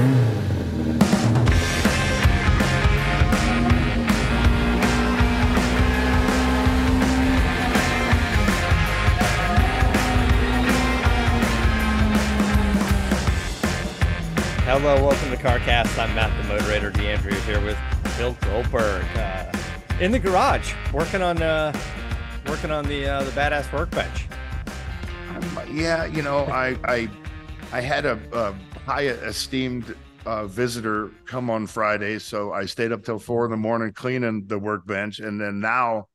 Hello, welcome to CarCast. I'm Matt, the moderator. DeAndre here with Bill Goldberg uh, in the garage, working on uh, working on the uh, the badass workbench. Um, yeah, you know, I I I had a, a high esteemed uh, visitor come on Friday, so I stayed up till four in the morning cleaning the workbench, and then now,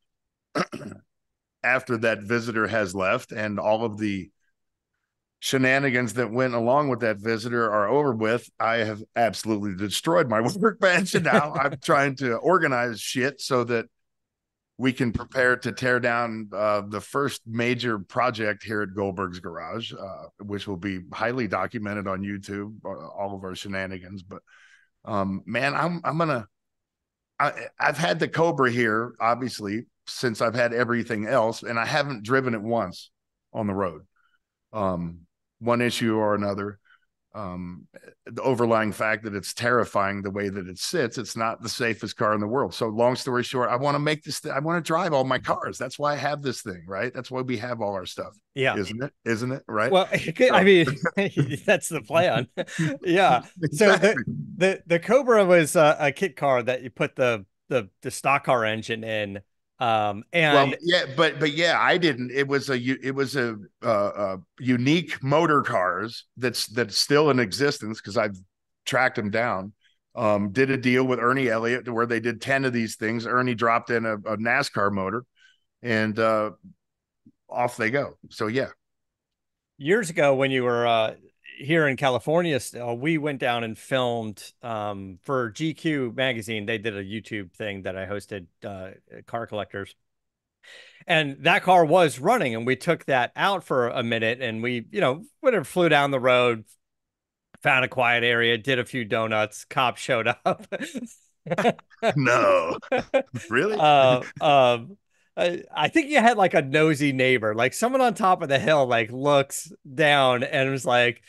after that visitor has left, and all of the shenanigans that went along with that visitor are over with, I have absolutely destroyed my workbench. And now I'm trying to organize shit so that we can prepare to tear down uh, the first major project here at Goldberg's Garage, uh, which will be highly documented on YouTube, uh, all of our shenanigans. But um, man, I'm I'm gonna. I, I've had the Cobra here, obviously, since I've had everything else, and I haven't driven it once on the road. Um, one issue or another. Um, the overlying fact that it's terrifying the way that it sits. It's not the safest car in the world. So, long story short, I want to make this. Th- I want to drive all my cars. That's why I have this thing, right? That's why we have all our stuff. Yeah, isn't it? Isn't it? Right. Well, I mean, that's the plan. yeah. So the, the the Cobra was a, a kit car that you put the the the stock car engine in um and well, yeah but but yeah i didn't it was a it was a uh, uh unique motor cars that's that's still in existence because i've tracked them down. Um did a deal with ernie elliott where they did 10 of these things. Ernie dropped in a, a nascar motor and uh off they go. So yeah. Years ago when you were uh here in California still, we went down and filmed um, for GQ magazine. They did a YouTube thing that I hosted, uh, car collectors. And that car was running, and we took that out for a minute and we, you know, whatever, flew down the road, found a quiet area, did a few donuts, cop showed up. no, really? Uh, um, I think you had like a nosy neighbor, like someone on top of the hill, like looks down and was like,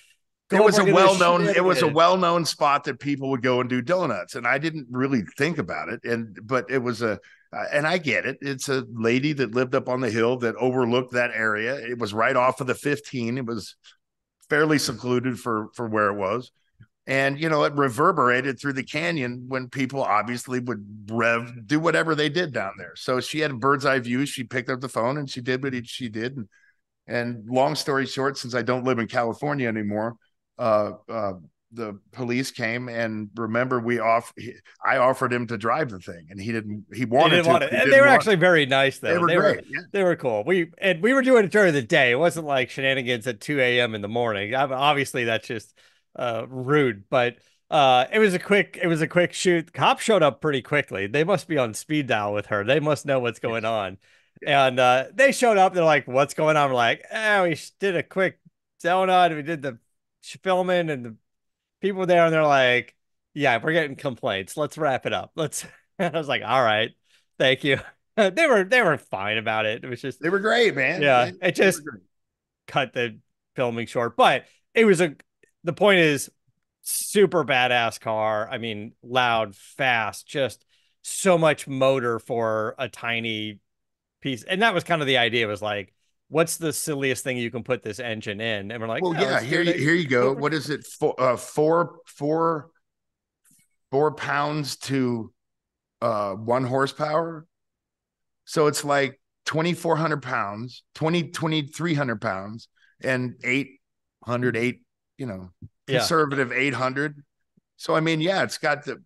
it was a well-known it was a well-known spot that people would go and do donuts and i didn't really think about it and but it was a uh, and i get it. It's a lady that lived up on the hill that overlooked that area. It was right off of the 15 it was fairly secluded for for where it was. And you know it reverberated through the canyon when people obviously would rev do whatever they did down there. So she had a bird's eye view. She picked up the phone and she did what she did. And and long story short since i don't live in california anymore uh, uh, the police came and remember we off I offered him to drive the thing and he didn't he wanted he didn't to want it. and they were actually very nice though. They were they great were, yeah. they were cool. We and we were doing it during the day. It wasn't like shenanigans at 2 a.m in the morning. Obviously that's just uh rude but uh it was a quick it was a quick shoot. Cops showed up pretty quickly. They must be on speed dial with her. They must know what's going on. And uh they showed up. They're like what's going on? We're like oh we did a quick donut. We did the filming and the people there and they're like, yeah, we're getting complaints. Let's wrap it up. Let's. I was like, all right, thank you. they were they were fine about it. It was just they were great, man. Yeah, it just cut the filming short, but it was a. The point is, super badass car. I mean, loud, fast, just so much motor for a tiny piece. And that was kind of the idea. Was like, what's the silliest thing you can put this engine in? And we're like, well, yeah, here you, here you go. What is it? Four, uh, four, four, four pounds to uh, one horsepower. So it's like 2,400 pounds, 20, 2,300 pounds and 800, eight, you know, conservative yeah. 800. So, I mean, yeah, it's got the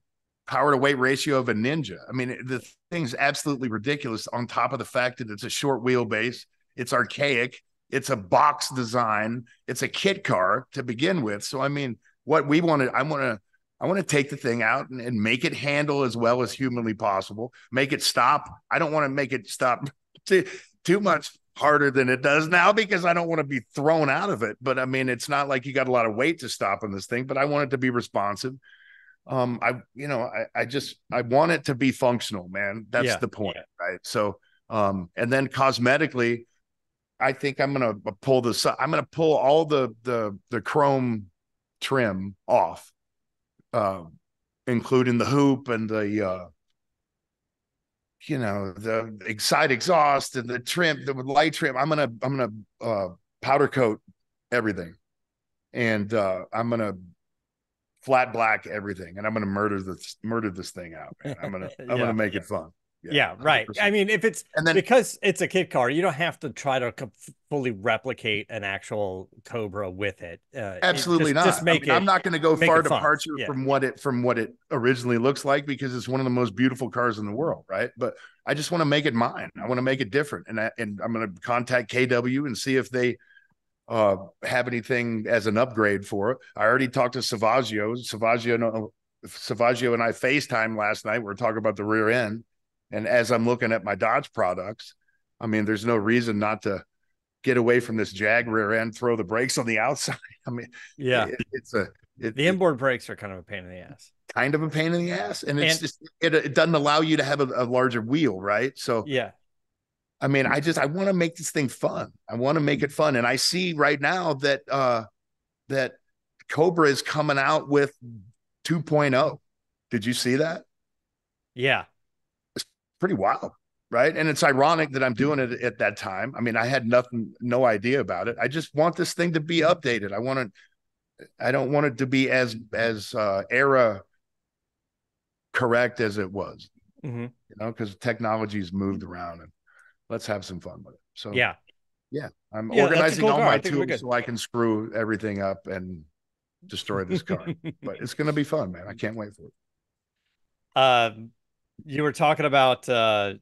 power to weight ratio of a ninja. I mean, the thing's absolutely ridiculous on top of the fact that it's a short wheelbase it's archaic. It's a box design. It's a kit car to begin with. So I mean, what we want to, I want to, I want to take the thing out and, and, make it handle as well as humanly possible. Make it stop. I don't want to make it stop too, too much harder than it does now because I don't want to be thrown out of it. But I mean, it's not like you got a lot of weight to stop on this thing, but I want it to be responsive. Um, I, you know, I, I just, I want it to be functional, man. That's yeah. the point. Right. So, um, and then cosmetically, I think I'm gonna pull this. I'm gonna pull all the the the chrome trim off, uh, including the hoop and the uh, you know the side exhaust and the trim, the light trim. I'm gonna I'm gonna uh, powder coat everything, and uh, I'm gonna flat black everything, and I'm gonna murder this murder this thing out. Man. I'm gonna I'm yeah. gonna make it fun. Yeah, yeah right. 100%. I mean, if it's and then because it's a kit car, you don't have to try to fully replicate an actual Cobra with it. Uh, absolutely it, just, not. Just make I mean, it. I'm not going to go far departure yeah. from what it from what it originally looks like because it's one of the most beautiful cars in the world, right? But I just want to make it mine. I want to make it different, and I, and I'm going to contact KW and see if they uh, have anything as an upgrade for it. I already talked to Savaggio. Savaggio, Savaggio and I FaceTime last night. We we're talking about the rear end and as I'm looking at my Dodge products, I mean, there's no reason not to get away from this Jag rear end, throw the brakes on the outside. I mean, yeah, it, it's a it, the inboard brakes are kind of a pain in the ass. Kind of a pain in the ass, and it's and, just it, it doesn't allow you to have a, a larger wheel, right? So yeah, I mean, I just I want to make this thing fun. I want to make it fun, and I see right now that uh that Cobra is coming out with 2.0. Did you see that? Yeah, pretty wild right? And it's ironic that i'm doing it at that time. I mean i had nothing no idea about it. I just want this thing to be updated. I want to i don't want it to be as as uh era correct as it was mm-hmm. you know because technology's moved around and let's have some fun with it. So yeah. yeah i'm yeah, organizing cool all car. my tools so i can screw everything up and destroy this car. But it's going to be fun man. I can't wait for it. Um you were talking about uh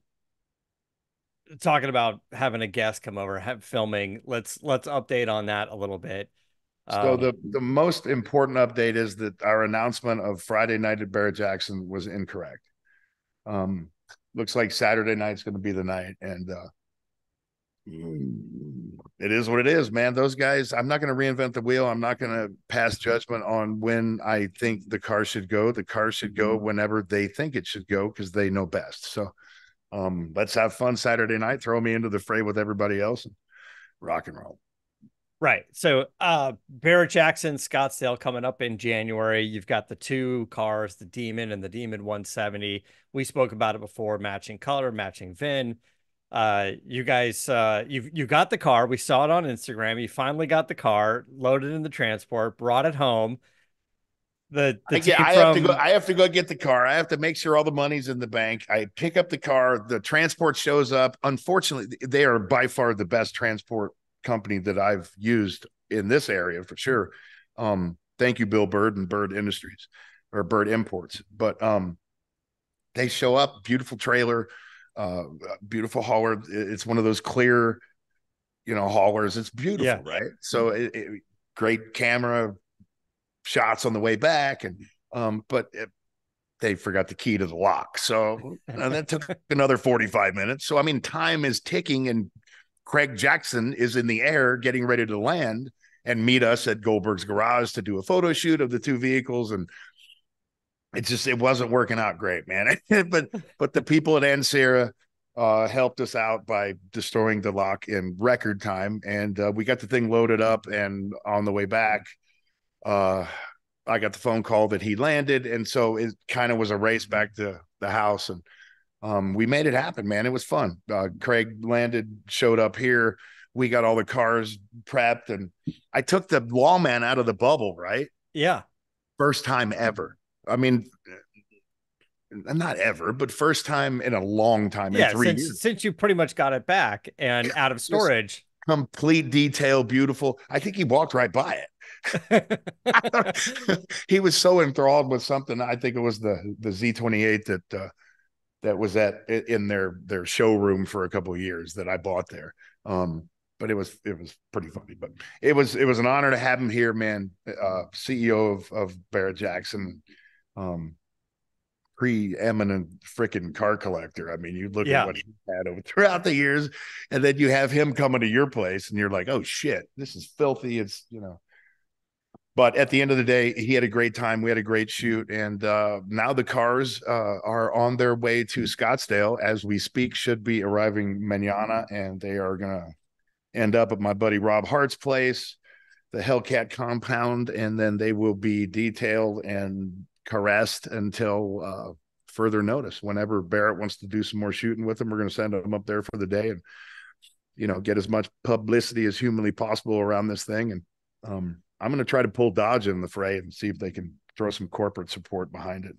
talking about having a guest come over have filming. Let's let's update on that a little bit. So um, the the most important update is that our announcement of friday night at barrett jackson was incorrect. Um looks like saturday night's going to be the night and uh it is what it is, man. Those guys, I'm not going to reinvent the wheel. I'm not going to pass judgment on when I think the car should go. The car should go mm-hmm. whenever they think it should go because they know best. So um, let's have fun Saturday night. Throw me into the fray with everybody else and rock and roll. Right. So uh Barrett Jackson, Scottsdale coming up in January. You've got the two cars, the Demon and the Demon 170. We spoke about it before, matching color, matching VIN uh you guys uh you you got the car we saw it on instagram you finally got the car loaded in the transport brought it home. The, the I, get, I from... have to go i have to go get the car i have to make sure all the money's in the bank i pick up the car the transport shows up. Unfortunately they are by far the best transport company that i've used in this area for sure. Um thank you bill bird and bird industries or bird imports but um they show up beautiful trailer uh, beautiful hauler. It's one of those clear, you know, haulers. It's beautiful, yeah. right? So it, it, great camera shots on the way back, and um, but it, they forgot the key to the lock. So and that took another 45 minutes. So I mean, time is ticking, and Craig Jackson is in the air getting ready to land and meet us at Goldberg's garage to do a photo shoot of the two vehicles. And it just it wasn't working out great, man. but but the people at Ancira uh, helped us out by destroying the lock in record time, and uh, we got the thing loaded up. And on the way back, uh, I got the phone call that he landed, and so it kind of was a race back to the house, and um, we made it happen, man. It was fun. Uh, Craig landed, showed up here. We got all the cars prepped, and I took the lawman out of the bubble. Right? Yeah. First time ever I mean, not ever, but first time in a long time. Yeah, since, years. since you pretty much got it back and out of storage. Complete detail, beautiful. I think he walked right by it. he was so enthralled with something. I think it was the the Z28 that uh, that was at in their their showroom for a couple of years that I bought there. Um, but it was it was pretty funny. But it was it was an honor to have him here, man. Uh, CEO of of Barrett Jackson um preeminent freaking car collector. I mean, you look yeah. at what he had over throughout the years, and then you have him coming to your place, and you're like, oh shit, this is filthy. It's you know. But at the end of the day, he had a great time. We had a great shoot, and uh, now the cars uh, are on their way to Scottsdale as we speak. Should be arriving manana, and they are gonna end up at my buddy Rob Hart's place, the Hellcat compound, and then they will be detailed and caressed until uh, further notice. Whenever Barrett wants to do some more shooting with him, we're going to send him up there for the day and you know get as much publicity as humanly possible around this thing. And um, I'm going to try to pull Dodge in the fray and see if they can throw some corporate support behind it.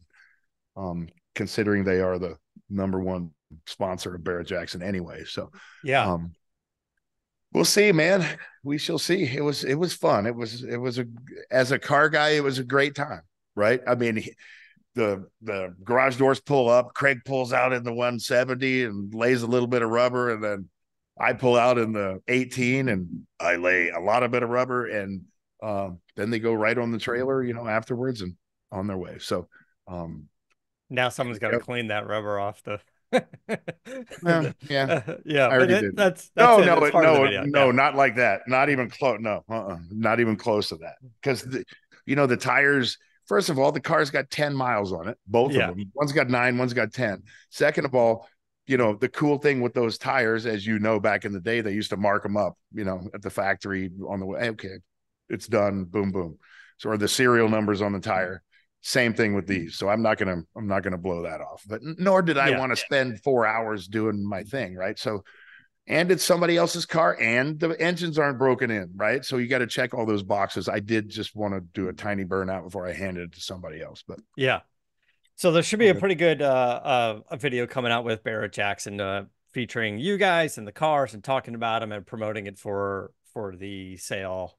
Um, considering they are the number one sponsor of Barrett Jackson anyway. So yeah. Um, we'll see, man. We shall see. It was it was fun. It was it was a as a car guy, it was a great time, right? I mean, he, the the garage doors pull up, Craig pulls out in the 170 and lays a little bit of rubber, and then I pull out in the 18 and I lay a lot of bit of rubber, and um, then they go right on the trailer, you know, afterwards and on their way. So um, now someone's got to clean that rubber off the yeah, yeah, uh, yeah. I already it, did. That's, that's no, it. no, no, no, yeah. not like that. Not even close. No, uh-uh. not even close to that. Because you know the tires. First of all, the car's got ten miles on it. Both yeah. of them. One's got nine. One's got ten. Second of all, you know the cool thing with those tires, as you know, back in the day, they used to mark them up. You know, at the factory on the way. Okay, it's done. Boom, boom. So are the serial numbers on the tire. Same thing with these. So I'm not gonna I'm not gonna blow that off. But nor did I yeah, want to yeah. spend four hours doing my thing, right? So and it's somebody else's car and the engines aren't broken in, right? So you got to check all those boxes. I did just want to do a tiny burnout before I handed it to somebody else. But yeah. So there should be a pretty good uh, uh a video coming out with Barrett Jackson uh featuring you guys and the cars and talking about them and promoting it for for the sale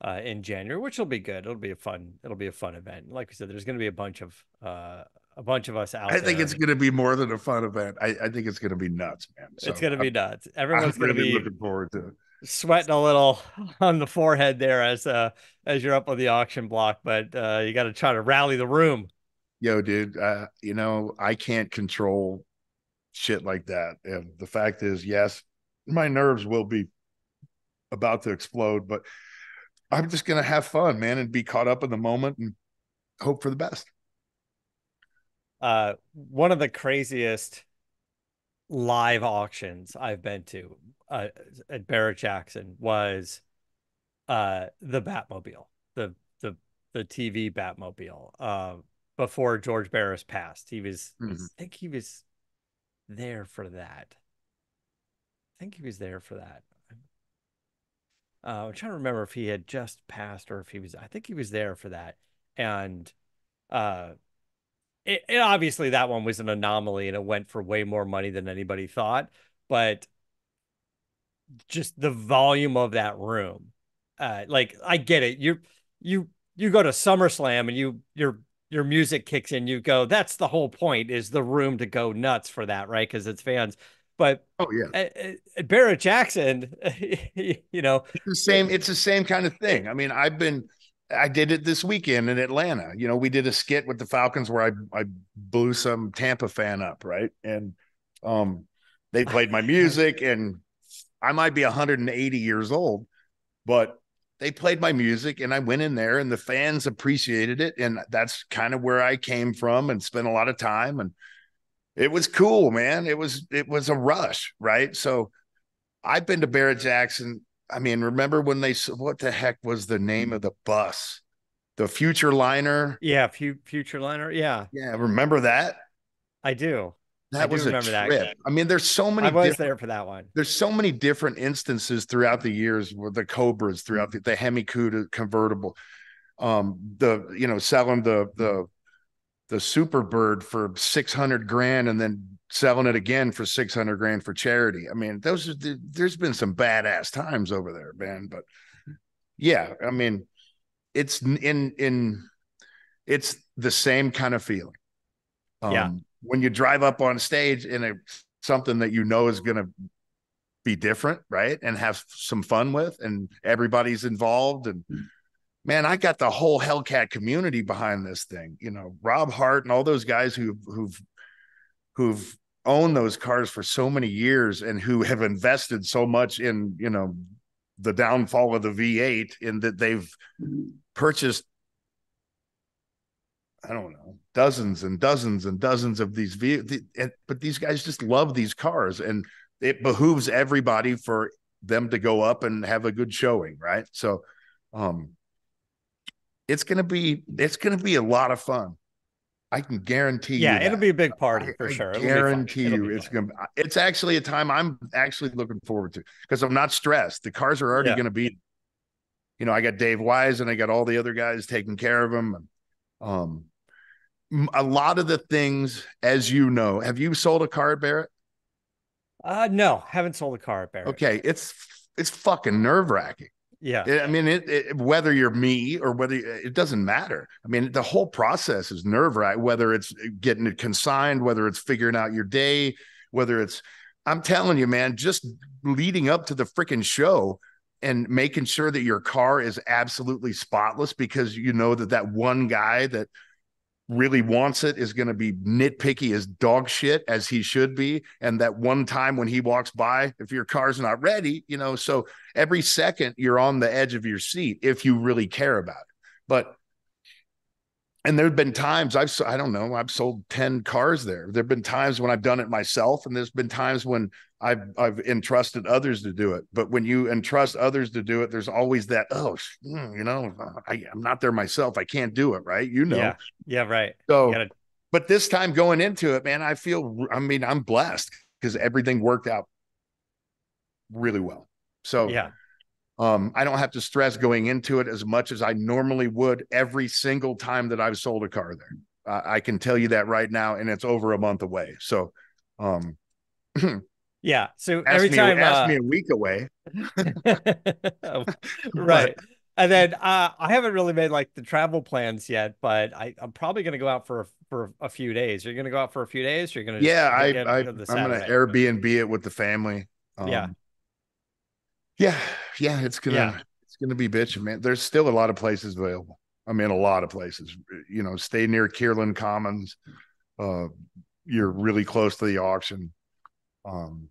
uh, in January, which will be good. It'll be a fun. It'll be a fun event. Like we said, there's going to be a bunch of uh, a bunch of us out. I think it's going to be more than a fun event. I, I think it's going to be nuts, man. So it's going to be nuts. Everyone's going to be looking forward to it. Sweating a little on the forehead there as uh as you're up on the auction block, but uh, you got to try to rally the room. Yo, dude, uh, you know I can't control shit like that. And the fact is, yes, my nerves will be about to explode, but I'm just gonna have fun, man, and be caught up in the moment and hope for the best. Uh, one of the craziest live auctions I've been to uh, at Barrett Jackson was uh the Batmobile, the the the TV Batmobile. Uh, before George Barris passed, he was mm-hmm. I think he was there for that. I think he was there for that. Uh, I'm trying to remember if he had just passed or if he was. I think he was there for that, and uh, it, it obviously that one was an anomaly and it went for way more money than anybody thought. But just the volume of that room, uh, like I get it. You you you go to SummerSlam and you your your music kicks in. You go. That's the whole point. Is the room to go nuts for that, right? Because it's fans. But oh yeah, Barrett Jackson, you know, it's the same. It's the same kind of thing. I mean, I've been, I did it this weekend in Atlanta. You know, we did a skit with the Falcons where I I blew some Tampa fan up, right? And um, they played my music, and I might be 180 years old, but they played my music and I went in there and the fans appreciated it. And that's kind of where I came from and spent a lot of time. And it was cool, man. It was it was a rush, right? So I've been to Barrett Jackson. I mean, remember when they said, what the heck was the name of the bus? The Futurliner. Yeah, Futurliner. Yeah. Yeah, remember that? I do. That I was a trip. That. I mean, there's so many. I was there for that one. There's so many different instances throughout the years with the Cobras, throughout the, the Hemi Cuda convertible, um, the you know selling the the the Superbird for 600 grand and then selling it again for 600 grand for charity. I mean, those are the, there's been some badass times over there, man. But yeah, I mean, it's in, in, it's the same kind of feeling. Um, yeah. When you drive up on stage in a something that you know is going to be different, right? And have some fun with, and everybody's involved and, man, I got the whole Hellcat community behind this thing. You know, Rob Hart and all those guys who who've who've owned those cars for so many years and who have invested so much in, you know, the downfall of the V8 in that they've purchased I don't know, dozens and dozens and dozens of these vehicles. But these guys just love these cars, and it behooves everybody for them to go up and have a good showing, right? So, um, it's gonna be it's gonna be a lot of fun. I can guarantee yeah, you. Yeah, it'll be a big party I, for I sure. guarantee you, it's gonna. It's actually a time I'm actually looking forward to because I'm not stressed. The cars are already yeah. gonna be. You know, I got Dave Wise and I got all the other guys taking care of them. Um, a lot of the things, as you know, have you sold a car at Barrett? Uh, no, haven't sold a car at Barrett. Okay, it's it's fucking nerve wracking. Yeah. I mean, it, it, whether you're me or whether it doesn't matter. I mean, the whole process is nerve wracking, whether it's uh, getting it consigned, whether it's figuring out your day, whether it's, I'm telling you, man, just leading up to the freaking show and making sure that your car is absolutely spotless because you know that that one guy that really wants it is going to be nitpicky as dog shit as he should be. And that one time when he walks by if your car's not ready you know so every second you're on the edge of your seat if you really care about it. But and there've been times I've I don't know I've sold 10 cars there. There've been times when I've done it myself and there's been times when I've I've entrusted others to do it but when you entrust others to do it there's always that oh hmm, you know I, am not there myself I can't do it right? You know. Yeah. Yeah right. So gotta... but this time going into it man I feel I mean I'm blessed because everything worked out really well. So yeah. um, I don't have to stress going into it as much as I normally would every single time that I've sold a car there. I can tell you that right now, and it's over a month away. So, um, yeah. So every me, time, ask uh, me a week away, right? And then uh, I haven't really made like the travel plans yet, but I, am probably going to go out for for a few days. You're going to go out for a few days. You're going to yeah. I, I I'm going to Airbnb it with the family. Um, yeah. Yeah, yeah, it's gonna yeah. it's gonna be bitching, man. There's still a lot of places available. I mean, a lot of places. You know, stay near Kierland Commons. Uh, you're really close to the auction. Um,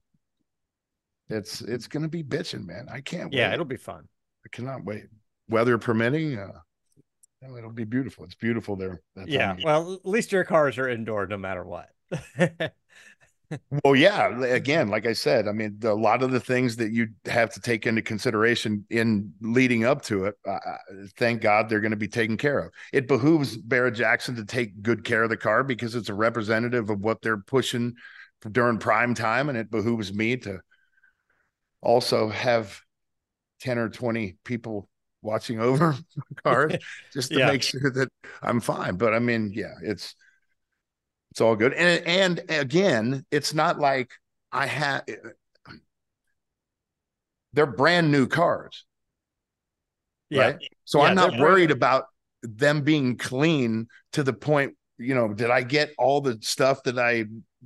it's it's gonna be bitching, man. I can't. Wait. Yeah, wait. it'll be fun. I cannot wait. Weather permitting, uh, it'll be beautiful. It's beautiful there. yeah. Well, at least your cars are indoor no matter what. well, yeah. Again, like I said, I mean, a lot of the things that you have to take into consideration in leading up to it, uh, thank God they're going to be taken care of. It behooves Barrett Jackson to take good care of the car because it's a representative of what they're pushing during prime time, and it behooves me to also have ten or twenty people watching over cars just to yeah. make sure that I'm fine. But I mean, yeah, it's it's all good. And and again, it's not like I have they're brand new cars. Yeah. Right? So yeah, I'm not worried about them being clean to the point, you know, did I get all the stuff that I,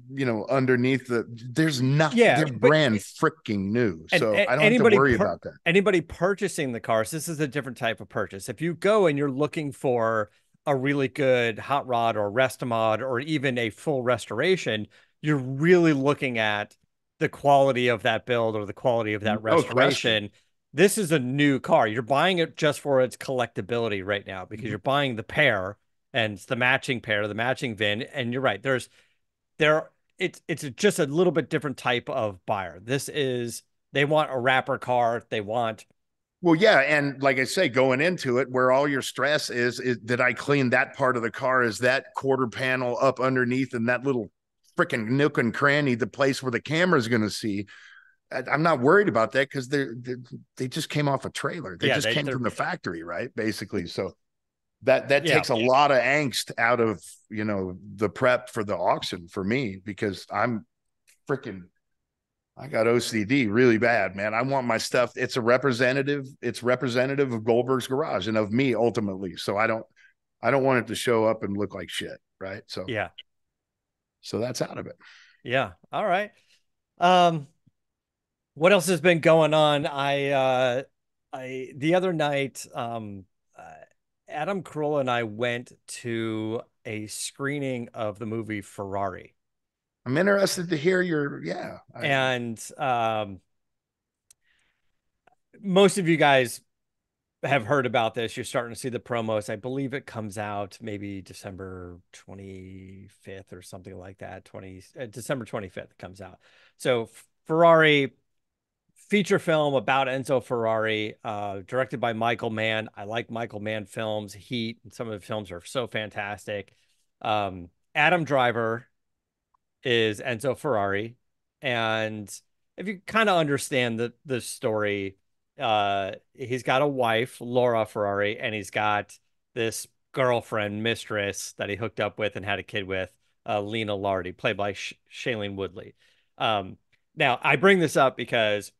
you know, underneath the there's nothing. Yeah, they're brand freaking new. So and, I don't have to worry about that. Anybody purchasing the cars, this is a different type of purchase. If you go and you're looking for a really good hot rod or restomod or even a full restoration, you're really looking at the quality of that build or the quality of that restoration. this is a new car. You're buying it just for its collectability right now because mm-hmm. you're buying the pair and it's the matching pair, the matching VIN. And you're right. There's there it's it's just a little bit different type of buyer. This is they want a wrapper car. They want well, yeah, and like I say, going into it, where all your stress is, is did I clean that part of the car? Is that quarter panel up underneath and that little freaking nook and cranny, the place where the camera is going to see? I'm not worried about that because they're they just came off a trailer. They yeah, just they, came from the factory, right? Basically, so that that yeah, takes a yeah. lot of angst out of you know the prep for the auction for me because I'm freaking I got OCD really bad, man. I want my stuff. It's a representative. It's representative of Goldberg's garage and of me ultimately. So I don't, I don't want it to show up and look like shit. Right. So yeah. So that's out of it. Yeah. All right. Um, what else has been going on? I, uh, I, the other night, um, Adam Carolla and I went to a screening of the movie Ferrari. I'm interested to hear your yeah. I, and um, most of you guys have heard about this. You're starting to see the promos. I believe it comes out maybe December 25th or something like that. 20 uh, December 25th comes out. So Ferrari feature film about Enzo Ferrari, uh, directed by Michael Mann. I like Michael Mann films. Heat and some of the films are so fantastic. Um, Adam Driver is Enzo Ferrari, and if you kind of understand the the story, uh, he's got a wife, Laura Ferrari, and he's got this girlfriend, mistress that he hooked up with and had a kid with, uh, Lina Lardi, played by Sh- Shailene Woodley. Um, now I bring this up because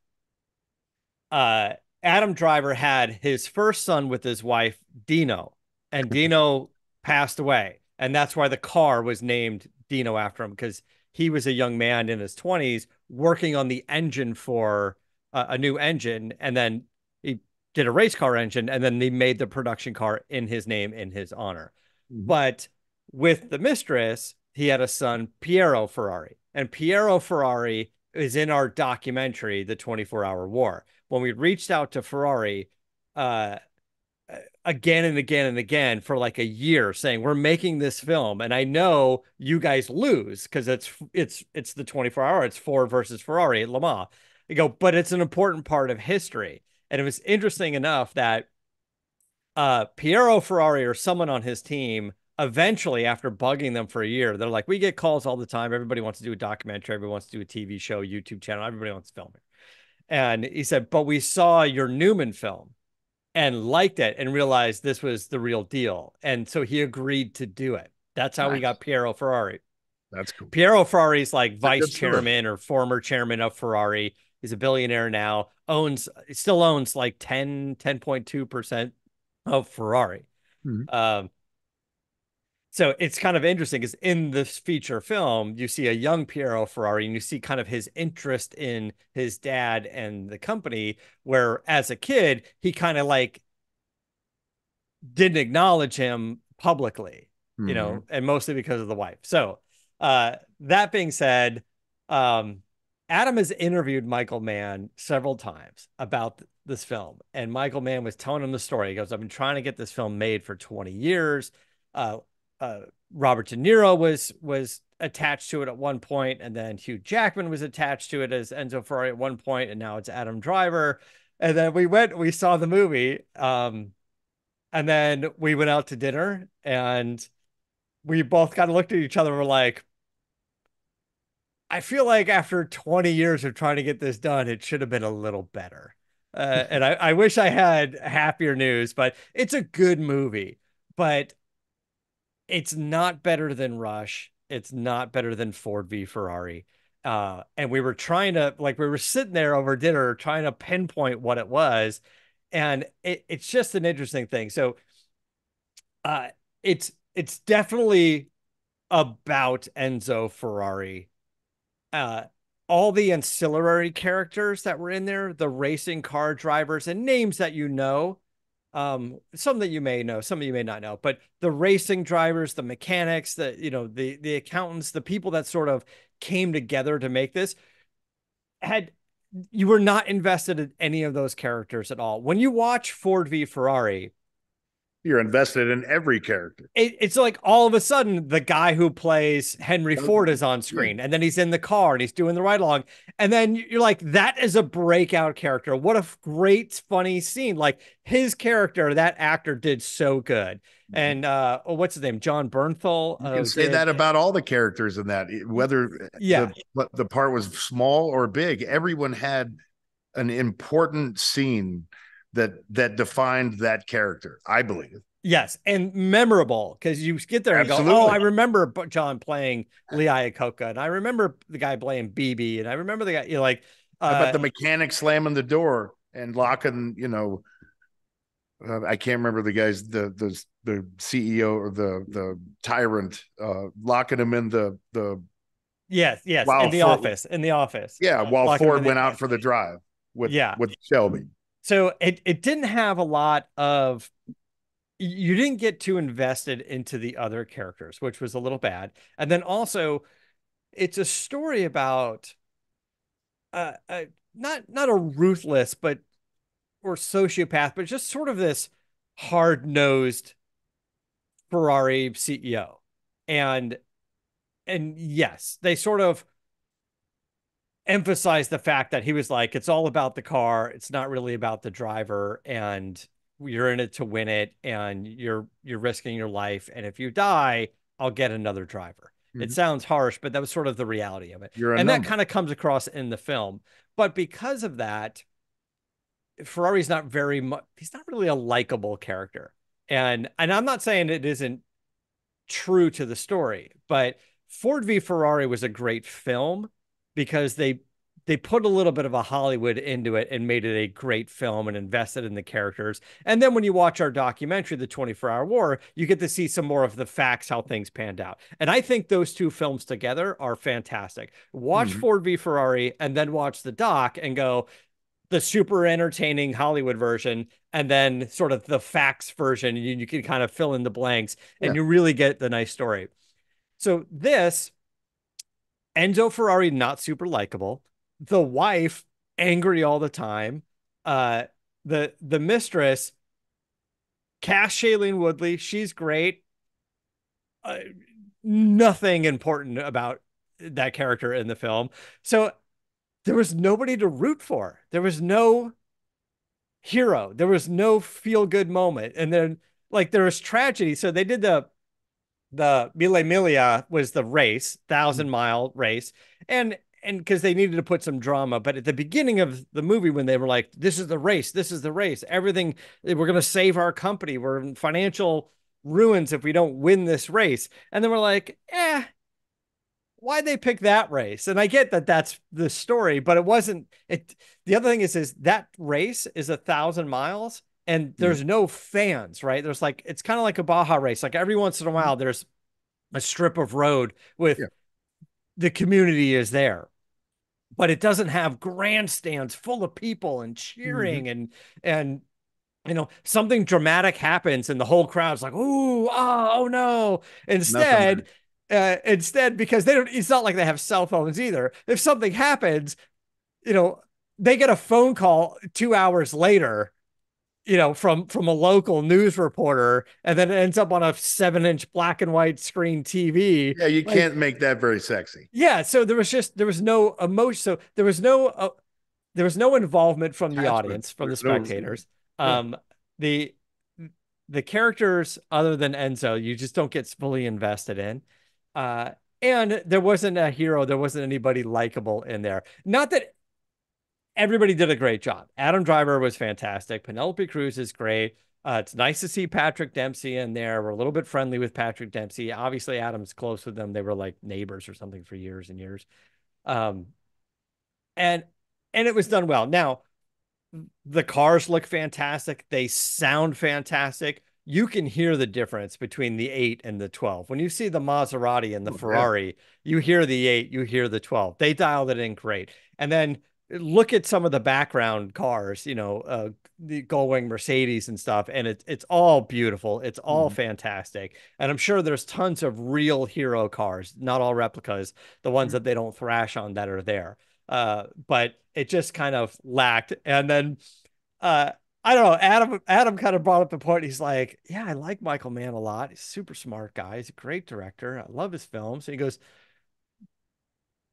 uh, Adam Driver had his first son with his wife Dino, and Dino passed away, and that's why the car was named Dino after him because he was a young man in his 20s working on the engine for uh, a new engine. And then he did a race car engine and then they made the production car in his name in his honor. Mm-hmm. but with the mistress he had a son piero ferrari. And piero ferrari is in our documentary the 24 hour war when we reached out to ferrari uh, again and again and again for like a year saying we're making this film. And i know you guys lose because it's it's it's the 24 hour it's ford versus ferrari at le mans. You go but it's an important part of history. And it was interesting enough that uh piero ferrari or someone on his team eventually after bugging them for a year they're like we get calls all the time. Everybody wants to do a documentary. Everybody wants to do a tv show youtube channel. Everybody wants to film it and he said but we saw your newman film and liked it and realized this was the real deal. And so he agreed to do it. That's how nice. we got Piero Ferrari. That's cool. Piero Ferrari's like vice chairman or former chairman of Ferrari. He's a billionaire now, owns, still owns like 10, 10.2% of Ferrari. Mm-hmm. Um, so it's kind of interesting because in this feature film, you see a young Piero Ferrari and you see kind of his interest in his dad and the company, where as a kid, he kind of like didn't acknowledge him publicly, mm-hmm. you know, and mostly because of the wife. So uh, that being said, um, Adam has interviewed Michael Mann several times about this film, and Michael Mann was telling him the story. He goes, I've been trying to get this film made for 20 years. Uh, uh, Robert De Niro was was attached to it at one point, and then Hugh Jackman was attached to it as Enzo Ferrari at one point, and now it's Adam Driver. And then we went, we saw the movie, um, and then we went out to dinner, and we both kind of looked at each other. And we're like, I feel like after 20 years of trying to get this done, it should have been a little better. Uh, and I, I wish I had happier news, but it's a good movie. But it's not better than Rush. It's not better than Ford v Ferrari. Uh, and we were trying to like we were sitting there over dinner trying to pinpoint what it was, and it, it's just an interesting thing. So, uh, it's it's definitely about Enzo Ferrari. Uh, all the ancillary characters that were in there, the racing car drivers and names that you know, um some that you may know some of you may not know but the racing drivers the mechanics the you know the the accountants the people that sort of came together to make this had you were not invested in any of those characters at all. When you watch ford v ferrari you're invested in every character. It, it's like all of a sudden the guy who plays Henry Ford is on screen, and then he's in the car and he's doing the ride along, and then you're like, that is a breakout character. What a great, funny scene! Like his character, that actor did so good. Mm-hmm. And uh, oh, what's his name? Jon Bernthal. You can uh, say did, that about all the characters in that, whether yeah, the, the part was small or big. Everyone had an important scene that that defined that character. I believe. Yes, and memorable because you get there and Absolutely. go, "Oh, I remember Jon playing Lee Iacocca, and I remember the guy playing Beebe, and I remember the guy you know, like." Uh, about the mechanic slamming the door and locking, you know, uh, I can't remember the guys, the the the CEO or the the tyrant, uh, locking him in the the. Yes, yes, in the Ford, office, in the office. Yeah, while Ford went out for the drive with yeah with Shelby so it it didn't have a lot of you didn't get too invested into the other characters, which was a little bad. And then also, it's a story about uh, uh not not a ruthless but or sociopath, but just sort of this hard nosed Ferrari CEO. And and yes, they sort of emphasize the fact that he was like, it's all about the car. It's not really about the driver. And you're in it to win it. And you're, you're risking your life. And if you die, I'll get another driver. Mhm. It sounds harsh, but that was sort of the reality of it. You're and that kind of comes across in the film. But because of that, Ferrari's not very much he's not really a likable character. And and I'm not saying it isn't true to the story, but Ford v Ferrari was a great film because they they put a little bit of a Hollywood into it and made it a great film and invested in the characters. And then when you watch our documentary, The 24 Hour War, you get to see some more of the facts, how things panned out. And I think those two films together are fantastic. Watch Mhm. Ford v Ferrari and then watch the doc and go, the super entertaining Hollywood version and then sort of the facts version. You, you can kind of fill in the blanks and Yeah. you really get the nice story. So this Enzo Ferrari not super likable, the wife angry all the time, uh the the mistress Cass Shailene Woodley, she's great. Uh, nothing important about that character in the film. So there was nobody to root for. There was no hero. There was no feel good moment. And then like there was tragedy. So they did the the Mille Miglia was the race, thousand mile race, and and because they needed to put some drama. But at the beginning of the movie, when they were like, "This is the race, this is the race, everything, we're going to save our company. We're in financial ruins if we don't win this race," and then we're like, "Eh." Why'd they pick that race? And I get that that's the story, but it wasn't. It. The other thing is, is that race is a thousand miles, and there's no fans, right? There's like it's kind of like a Baja race. Like every once in a while, there's a strip of road with Yeah. the community is there, but it doesn't have grandstands full of people and cheering and and you know something dramatic happens and the whole crowd's like ooh oh, oh no instead uh, instead because they don't it's not like they have cell phones either if something happens you know they get a phone call two hours later you know from from a local news reporter and then it ends up on a seven inch black and white screen tv Yeah, you Like- can't make that very sexy. yeah so there was just there was no emotion so there was no uh, there was no involvement from the audience from the spectators. Um the the characters other than enzo you just don't get fully invested in. Uh and there wasn't a hero there wasn't anybody likable in there. Not that everybody did a great job adam driver was fantastic penelope cruz is great uh, it's nice to see Patrick Dempsey in there. We're a little bit friendly with Patrick Dempsey. Obviously, Adam's close with them. They were like neighbors or something for years and years. Um, and and it was done well. Now, the cars look fantastic. They sound fantastic. You can hear the difference between the eight and the 12. When you see the Maserati and the Oh. Ferrari, you hear the eight, you hear the 12. They dialed it in great. And then look at some of the background cars, you know, uh, the Gullwing Mercedes and stuff, and it's it's all beautiful. It's all Mhm. fantastic. And I'm sure there's tons of real hero cars, not all replicas, the ones that they don't thrash on that are there. Uh, but it just kind of lacked. And then uh I don't know. Adam Adam kind of brought up the point. He's like, Yeah, I like Michael Mann a lot. He's a super smart guy. He's a great director. I love his films. And he goes,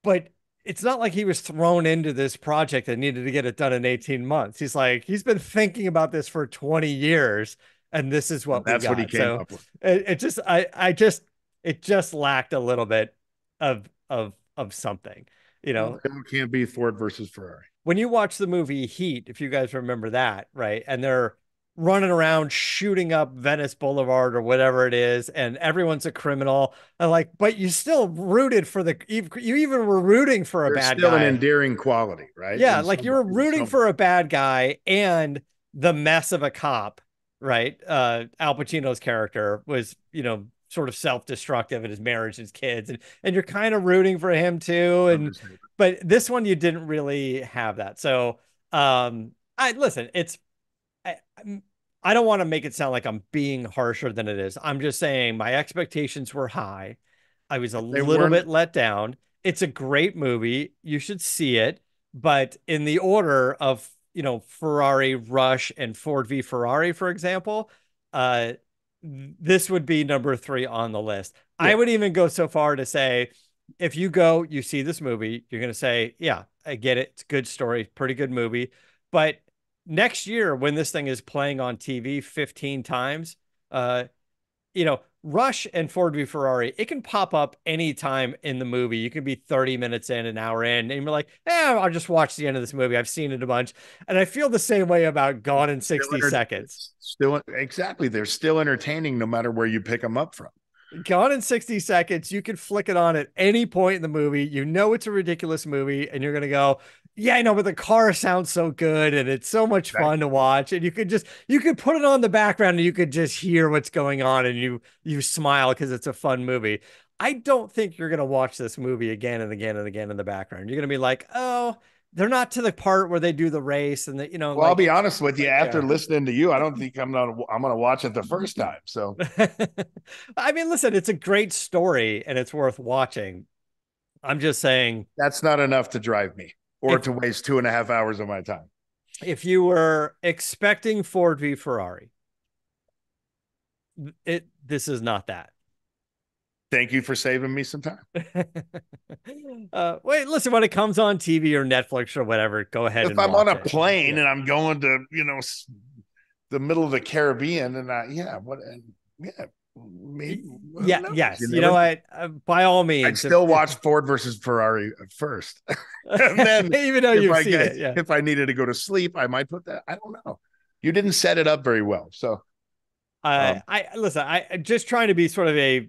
But it's not like he was thrown into this project that needed to get it done in 18 months. He's like, he's been thinking about this for 20 years, and this is what we That's what he came So up with. it, it just I I just it just lacked a little bit of of of something. You know, It can't be Ford versus Ferrari. when you watch the movie Heat, if you guys remember that, right? And they're running around shooting up Venice Boulevard or whatever it is, and everyone's a criminal. And like, but you still rooted for the you even were rooting for a There's bad still guy. an endearing quality, right? yeah, In like you were rooting for a bad guy and the mess of a cop, right? Uh Al Pacino's character was, you know, sort of self-destructive in his marriage, his kids, and and you're kind of rooting for him too. And but this one you didn't really have that. So um I listen, it's I I don't want to make it sound like I'm being harsher than it is. I'm just saying my expectations were high. I was a They little weren't- bit let down. It's a great movie. You should see it, but in the order of, you know, Ferrari, Rush, and Ford v Ferrari, for example, uh this would be number three on the list. I would even go so far to say if you go, you see this movie, you're going to say, yeah, I get it. It's a good story, pretty good movie. But next year, when this thing is playing on TV 15 times, uh, you know, Rush and Ford v Ferrari, it can pop up anytime in the movie. You can be 30 minutes in, an hour in, and you're like, eh, I'll just watch the end of this movie. I've seen it a bunch. And I feel the same way about Gone in 60 Still Seconds. Still, exactly. They're still entertaining no matter where you pick them up from. Gone in 60 seconds. You can flick it on at any point in the movie. You know it's a ridiculous movie, and you're gonna go, Yeah, I know, but the car sounds so good and it's so much Right. fun to watch. And you could just you could put it on the background and you could just hear what's going on and you you smile because it's a fun movie. I don't think you're gonna watch this movie again and again and again in the background. You're gonna be like, oh, they're not to the part where they do the race and the, you know, Well, I'll be honest with you. After Yeah. listening to you, I don't think I'm not. I'm going to watch it the first time. So I mean, listen, it's a great story and it's worth watching. I'm just saying, that's not enough to drive me or If- to waste two and a half hours of my time. if you were expecting Ford v Ferrari, it this is not that. Thank you for saving me some time. uh, wait, listen, when it comes on TV or Netflix or whatever, go ahead. If and I'm on a it. plane Yeah. and I'm going to, you know, the middle of the Caribbean, and I, yeah, what, and yeah, maybe, yeah, knows? yes, you, never- know what? Uh, by all means, I'd still if- watch Ford versus Ferrari first. then even though you've I seen get- it, yeah. if I needed to go to sleep, I might put that. I don't know. You didn't set it up very well. So I, um, I listen. I I'm just trying to be sort of a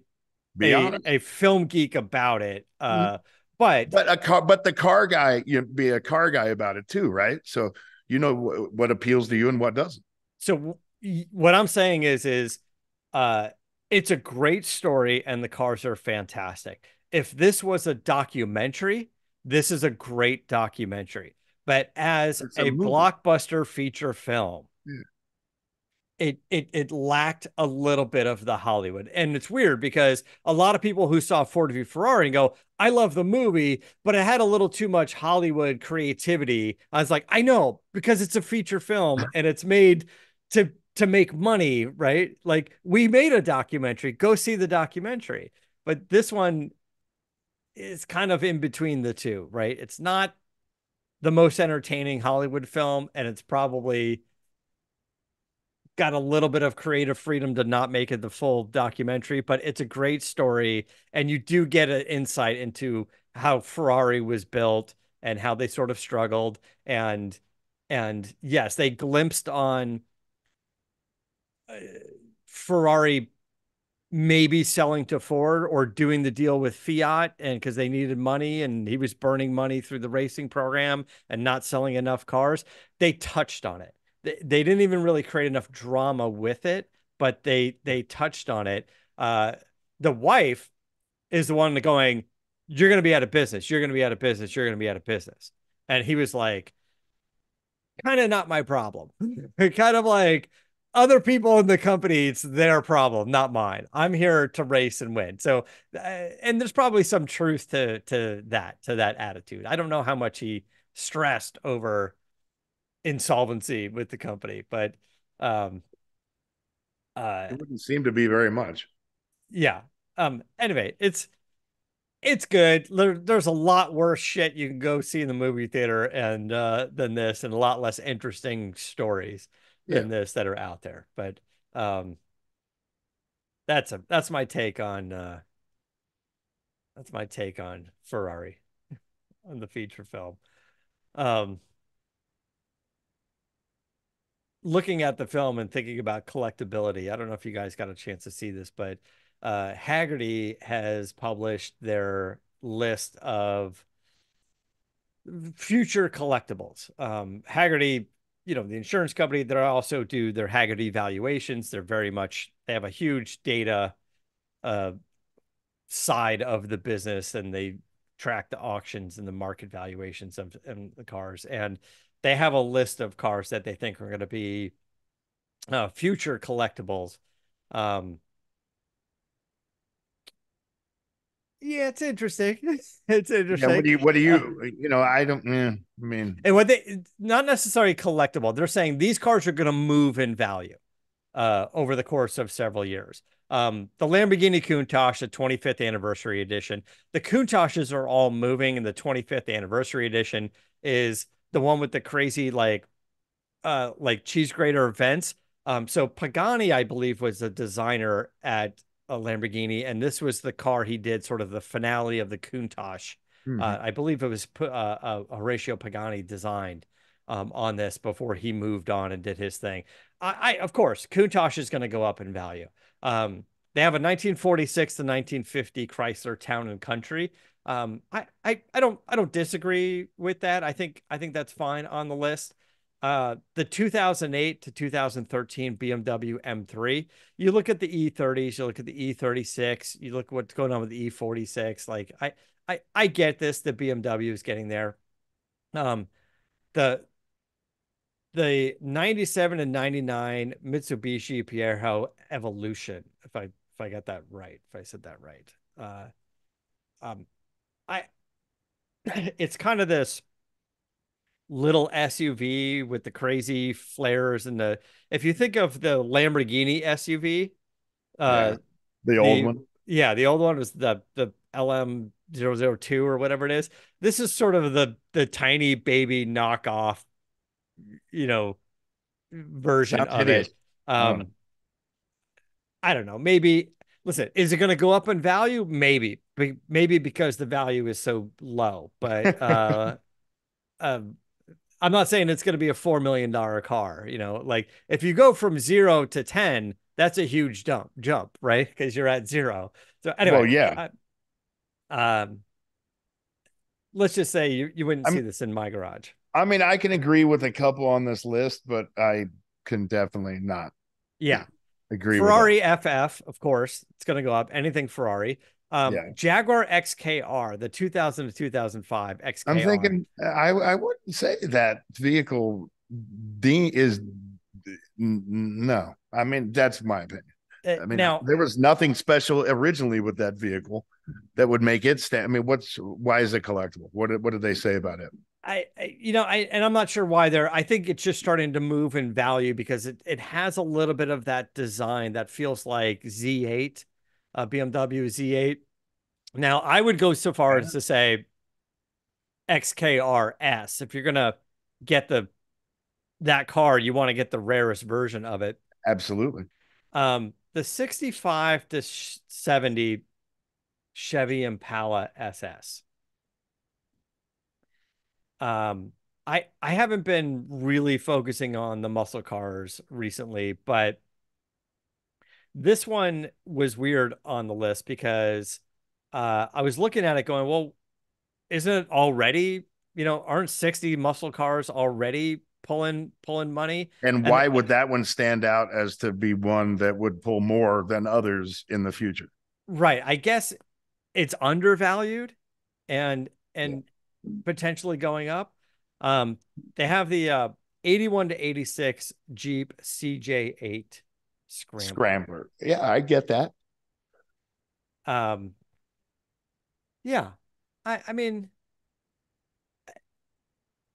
be a, a film geek about it. Uh, but But a car, but the car guy, you be a car guy about it too, right? So you know wh- what appeals to you and what doesn't. so w- what I'm saying is is uh it's a great story and the cars are fantastic. If this was a documentary, this is a great documentary. But as It's a, a blockbuster feature film, Yeah. it it it lacked a little bit of the Hollywood. And it's weird because a lot of people who saw Ford v Ferrari and go, I love the movie, but it had a little too much Hollywood creativity. I was like, I know, because it's a feature film and it's made to to make money, right? Like we made a documentary. Go see the documentary. But this one is kind of in between the two, right? It's not the most entertaining Hollywood film, and it's probably got a little bit of creative freedom to not make it the full documentary, but it's a great story. And you do get an insight into how Ferrari was built and how they sort of struggled. And and yes, they glimpsed on Ferrari maybe selling to Ford or doing the deal with Fiat and because they needed money and he was burning money through the racing program and not selling enough cars. They touched on it. They, they didn't even really create enough drama with it, but they they touched on it. Uh, the wife is the one going, "You're going to be out of business. You're going to be out of business. You're going to be out of business." And he was like, "Kind of not my problem." kind of like other people in the company, it's their problem, not mine. I'm here to race and win. So, uh, and there's probably some truth to to that to that attitude. I don't know how much he stressed over insolvency with the company, but um, uh, It wouldn't seem to be very much. yeah. Um. Anyway, it's it's good. There, there's a lot worse shit you can go see in the movie theater and uh than this, and a lot less interesting stories than this that are out there. But um, that's a that's my take on uh that's my take on Ferrari on the feature film. Um. Looking at the film and thinking about collectability, I don't know if you guys got a chance to see this, but uh, Hagerty has published their list of future collectibles. Um, Hagerty, you know, the insurance company, they also do their Hagerty valuations. They're very much, they have a huge data uh, side of the business and they track the auctions and the market valuations of and the cars. And they have a list of cars that they think are going to be uh, future collectibles. Um, yeah, it's interesting. it's Yeah, interesting. what do you? What do you? You know, I don't. eh, I mean, And what they not necessarily collectible, they're saying these cars are going to move in value uh, over the course of several years. Um, the Lamborghini Countach, the 25th anniversary edition, the Countaches are all moving, and the 25th anniversary edition is the one with the crazy like uh like cheese grater vents. Um, so Pagani, I believe, was the designer at a Lamborghini, and this was the car he did sort of the finale of the Countach. Mhm. Uh, I believe it was uh, uh, Horacio Pagani designed um, on this before he moved on and did his thing. I, I of course, Countach is going to go up in value. Um, they have a 1946 to 1950 Chrysler Town and Country. Um, I, I, I don't, I don't disagree with that. I think, I think that's fine on the list. Uh, the 2008 to 2013 BMW M3. You look at the E30s, you look at the E36, you look at what's going on with the E46. Like, I, I, I get this. The BMW is getting there. Um, the the 97 and 99 Mitsubishi Pajero Evolution, if I if I got that right, if I said that right. Uh um I it's kind of this little SUV with the crazy flares and the if you think of the Lamborghini SUV, uh Yeah. The old the- one. yeah, the old one was the the LM 002 or whatever it is. This is sort of the the tiny baby knockoff, you know, version Sounds of hideous. it. Um, I don't know. Maybe listen, is it going to go up in value? Maybe, maybe because the value is so low. But uh, um, I'm not saying it's going to be a four million dollar car. You know, like if you go from zero to ten, that's a huge jump, jump, right? Because you're at zero. So anyway, Well, yeah. I- um, let's just say you you wouldn't I'm- see this in my garage. I mean, I can agree with a couple on this list, but I can definitely not Yeah. agree Ferrari FF, of course, it's going to go up. Anything Ferrari. Um, Yeah. Jaguar XKR, the 2000 to 2005 XKR. I'm thinking I I wouldn't say that vehicle D is no. I mean, that's my opinion. Uh, I mean, now, there was nothing special originally with that vehicle that would make it stand. I mean, what's why is it collectible? What did- what did they say about it? I, I, you know, I, and I'm not sure why they're, I think it's just starting to move in value because it, it has a little bit of that design that feels like Z8, uh, BMW Z8. Now, I would go so far as to say XKRS. If you're going to get the, that car, you want to get the rarest version of it. Absolutely. Um, the 65 to 70 Chevy Impala SS. Um, I I haven't been really focusing on the muscle cars recently, but this one was weird on the list because uh, I was looking at it going, well, isn't it already, you know, aren't 60 muscle cars already pulling pulling money? And And- why would that one stand out as to be one that would pull more than others in the future? Right. I guess it's undervalued and and potentially going up. Um, they have the uh 81 to 86 Jeep CJ8 Scrambler. Scrambler. Yeah, I get that. Um, yeah. I I mean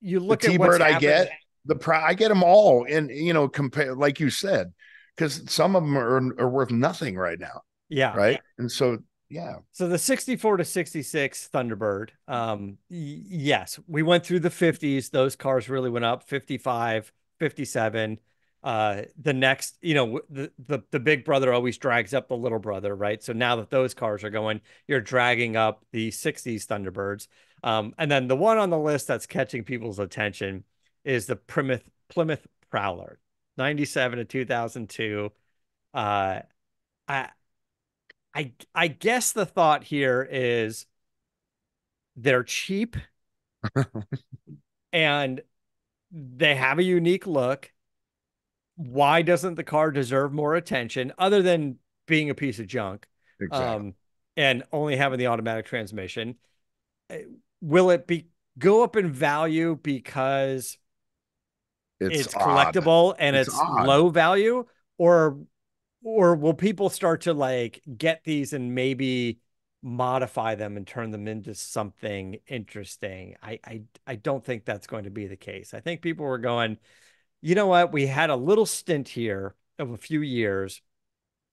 you The look at what's T-Bird I get, the pro. I get them all, and you know, compare like you said, because some of them are, are worth nothing right now, Yeah. right? And so, yeah, So the 64 to 66 Thunderbird, um, y- yes, we went through the 50s. Those cars really went up 55, 57. Uh, the next, you know, the, the the big brother always drags up the little brother, right? So now that those cars are going, you're dragging up the 60s Thunderbirds. Um, and then the one on the list that's catching people's attention is the Plymouth Plymouth Prowler, 97 to 2002. Uh, I I I guess the thought here is they're cheap and they have a unique look. Why doesn't the car deserve more attention other than being a piece of junk exactly. um, and only having the automatic transmission? Uh, Will it be go up in value because it's, odd. collectible and It's it's, low value or or will people start to like get these and maybe modify them and turn them into something interesting i i, I don't think that's going to be the case i think people were going you know what we had a little stint here of a few years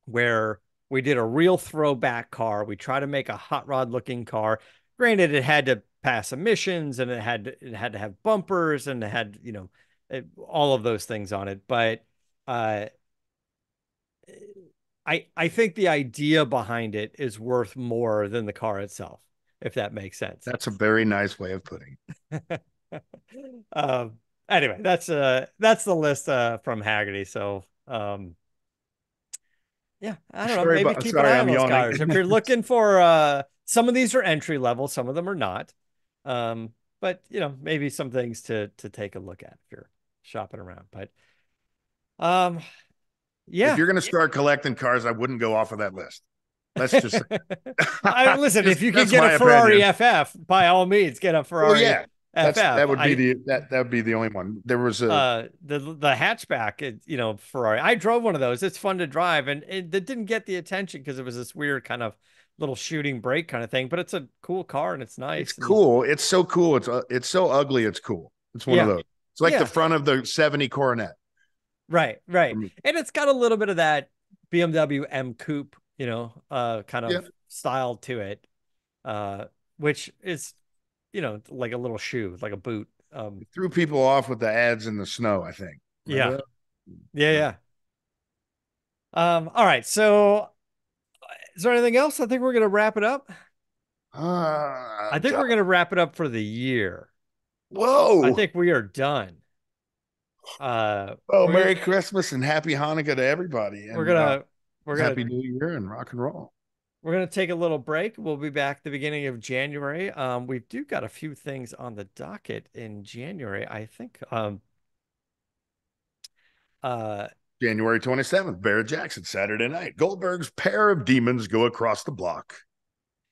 where we did a real throwback car we tried to make a hot rod looking car granted it had to pass emissions and it had it had to have bumpers and it had you know it, all of those things on it but uh I I think the idea behind it is worth more than the car itself, if that makes sense. That's a very nice way of putting it. um, anyway, that's uh that's the list uh from Hagerty. So um yeah, I don't know. Sorry Maybe keep sorry, an eye I'm on those yawning. cars. If you're looking for uh some of these are entry level, some of them are not. Um, but you know, maybe some things to to take a look at if you're shopping around. But um yeah. If you're going to start collecting cars, I wouldn't go off of that list. Let's just. I, listen, if you can get a Ferrari opinion. FF, by all means, get a Ferrari yeah, FF. that's, that would be I- the that that would be the only one. There was a uh the the hatchback you know ferrari i drove one of those it's fun to drive and it, it didn't get the attention because it was this weird kind of little shooting brake kind of thing but it's a cool car and it's nice it's cool. It's so cool. It's uh, it's so ugly. It's cool. It's one of those. It's like Yeah. the front of the '70 Coronet. right right and it's got a little bit of that bmw m coupe you know uh kind of Yeah. style to it uh which is you know like a little shoe like a boot um Threw people off with the ads in the snow. I think. yeah Remember yeah yeah um all right so is there anything else i think we're gonna wrap it up? Uh, I think we're gonna wrap it up for the year. Whoa! I think we are done. Uh, Oh, Merry Christmas and Happy Hanukkah to everybody. And, we're gonna uh, we're gonna Happy New Year and rock and roll. We're gonna take a little break. We'll be back the beginning of January. Um, we do got a few things on the docket in January. I think. Um, uh, January 27th, Barrett Jackson, Saturday night. Goldberg's pair of demons go across the block.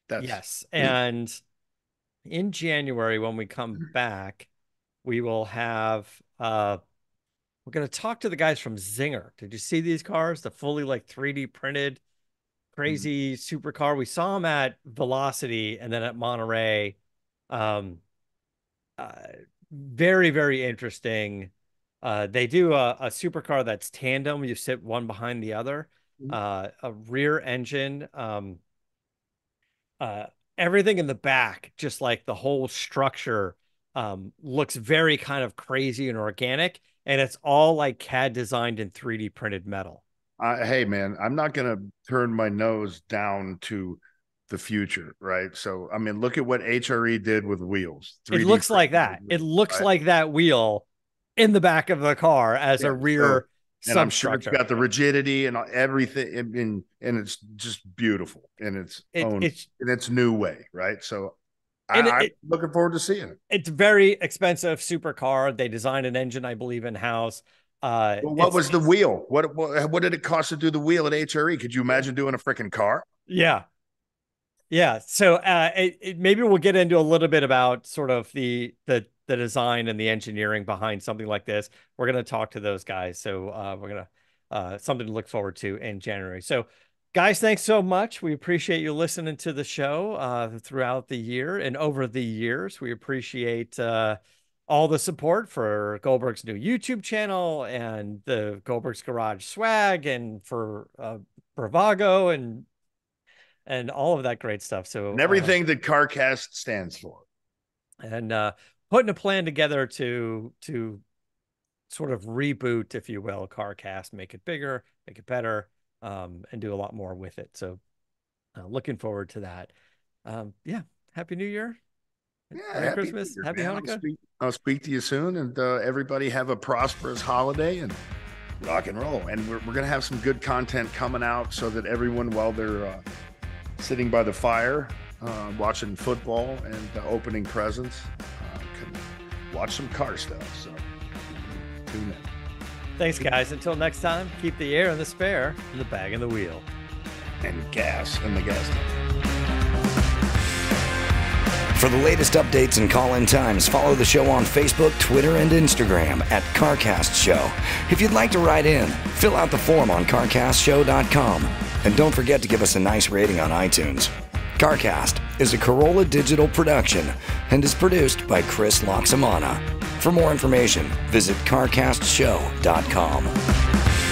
That's yes, and in January when we come back, we will have uh. We're going to talk to the guys from Czinger. Did you see these cars? The fully like 3D printed crazy supercar. We saw them at Velocity and then at Monterey. Um, uh, very, very interesting. Uh, they do a, a supercar that's tandem. You sit one behind the other, Mhm. uh, a rear engine. Um, uh, everything in the back, just like the whole structure, um, looks very kind of crazy and organic. And it's all like CAD designed in 3D printed metal. I, hey man, I'm not gonna turn my nose down to the future, right? So I mean, look at what HRE did with wheels. It 3D looks like that. It looks right? like that wheel in the back of the car as Yeah, a so- rear and I'm sure it's got the rigidity and everything, and and, and it's just beautiful in its It- own it's in its new way, right? So I, And it- I'm looking forward to seeing it. it's very expensive supercar. They designed an engine, I believe, in house. Uh, Well, what was the wheel? What, what what did it cost to do the wheel at HRE? Could you imagine doing a freaking car? Yeah. Yeah. So uh it, it, maybe we'll get into a little bit about sort of the the the design and the engineering behind something like this. We're gonna talk to those guys. So uh we're gonna uh something to look forward to in January. So guys, thanks so much. We appreciate you listening to the show uh throughout the year and over the years. We appreciate uh all the support for Goldberg's new YouTube channel and the Goldberg's Garage swag and for uh Bravago and and all of that great stuff. So And uh, everything that CarCast stands for. and uh, putting a plan together to to sort of reboot, if you will, CarCast, make it bigger, make it better, um, and do a lot more with it. So uh, looking forward to that. Um, yeah, happy New Year. Yeah, Merry happy Christmas, Year, happy man. I'll speak, I'll speak to you soon, and uh, everybody have a prosperous holiday and rock and roll. And we're, we're gonna have some good content coming out so that everyone, while they're uh, sitting by the fire, uh, watching football and opening presents, uh, can watch some car stuff. So tune in. Thanks, guys. Until next time, keep the air in the spare and the bag in the wheel. And gas in the gas tank. For the latest updates and call in times, follow the show on Facebook, Twitter, and Instagram at CarCast Show. If you'd like to write in, fill out the form on CarCastShow.com. And don't forget to give us a nice rating on iTunes. CarCast is a Carolla digital production and is produced by Chris Loxamana. For more information, visit CarCastShow.com.